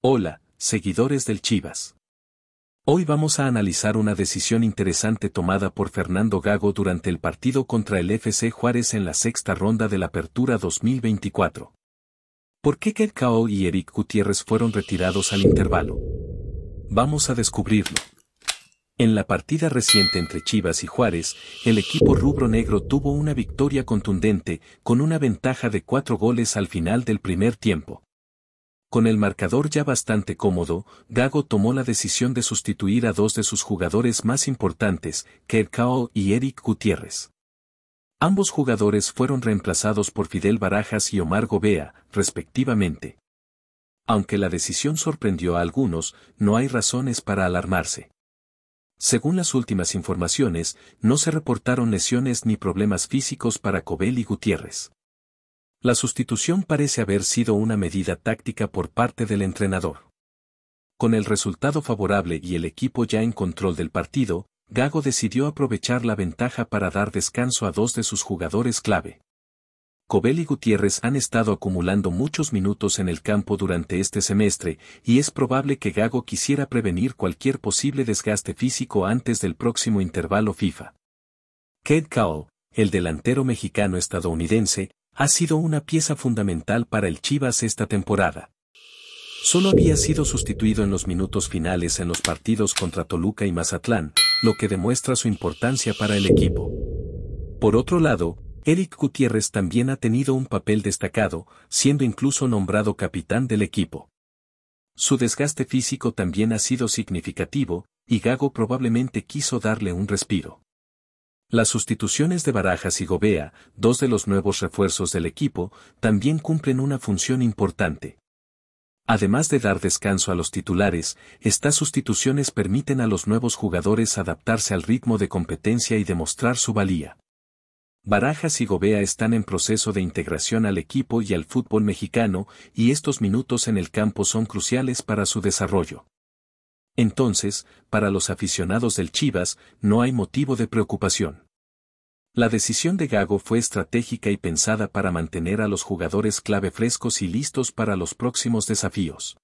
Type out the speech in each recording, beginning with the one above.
Hola, seguidores del Chivas. Hoy vamos a analizar una decisión interesante tomada por Fernando Gago durante el partido contra el FC Juárez en la sexta ronda de la Apertura 2024. ¿Por qué Kao y Eric Gutiérrez fueron retirados al intervalo? Vamos a descubrirlo. En la partida reciente entre Chivas y Juárez, el equipo rubro negro tuvo una victoria contundente, con una ventaja de cuatro goles al final del primer tiempo. Con el marcador ya bastante cómodo, Gago tomó la decisión de sustituir a dos de sus jugadores más importantes, Kerkao y Eric Gutiérrez. Ambos jugadores fueron reemplazados por Fidel Barajas y Omar Gobea, respectivamente. Aunque la decisión sorprendió a algunos, no hay razones para alarmarse. Según las últimas informaciones, no se reportaron lesiones ni problemas físicos para Cobel y Gutiérrez. La sustitución parece haber sido una medida táctica por parte del entrenador. Con el resultado favorable y el equipo ya en control del partido, Gago decidió aprovechar la ventaja para dar descanso a dos de sus jugadores clave. Cobel y Gutiérrez han estado acumulando muchos minutos en el campo durante este semestre, y es probable que Gago quisiera prevenir cualquier posible desgaste físico antes del próximo intervalo FIFA. Kate Cowell, el delantero mexicano-estadounidense, ha sido una pieza fundamental para el Chivas esta temporada. Solo había sido sustituido en los minutos finales en los partidos contra Toluca y Mazatlán, lo que demuestra su importancia para el equipo. Por otro lado, Eric Gutiérrez también ha tenido un papel destacado, siendo incluso nombrado capitán del equipo. Su desgaste físico también ha sido significativo, y Gago probablemente quiso darle un respiro. Las sustituciones de Barajas y Gobea, dos de los nuevos refuerzos del equipo, también cumplen una función importante. Además de dar descanso a los titulares, estas sustituciones permiten a los nuevos jugadores adaptarse al ritmo de competencia y demostrar su valía. Barajas y Gobea están en proceso de integración al equipo y al fútbol mexicano, y estos minutos en el campo son cruciales para su desarrollo. Entonces, para los aficionados del Chivas, no hay motivo de preocupación. La decisión de Gago fue estratégica y pensada para mantener a los jugadores clave frescos y listos para los próximos desafíos.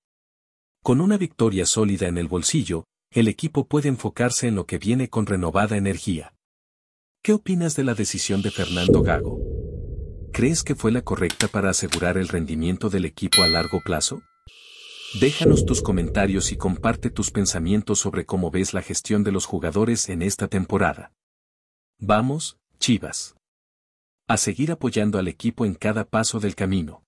Con una victoria sólida en el bolsillo, el equipo puede enfocarse en lo que viene con renovada energía. ¿Qué opinas de la decisión de Fernando Gago? ¿Crees que fue la correcta para asegurar el rendimiento del equipo a largo plazo? Déjanos tus comentarios y comparte tus pensamientos sobre cómo ves la gestión de los jugadores en esta temporada. Vamos, Chivas. A seguir apoyando al equipo en cada paso del camino.